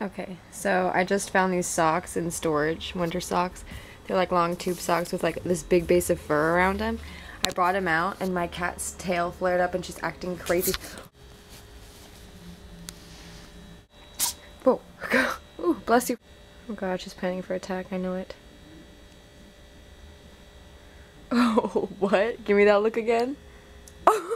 Okay, so I just found these socks in storage, winter socks. They're like long tube socks with like this big base of fur around them. I brought them out and my cat's tail flared up and she's acting crazy. Oh, Ooh, bless you. Oh god, she's planning for attack, I know it. Oh, what? Give me that look again.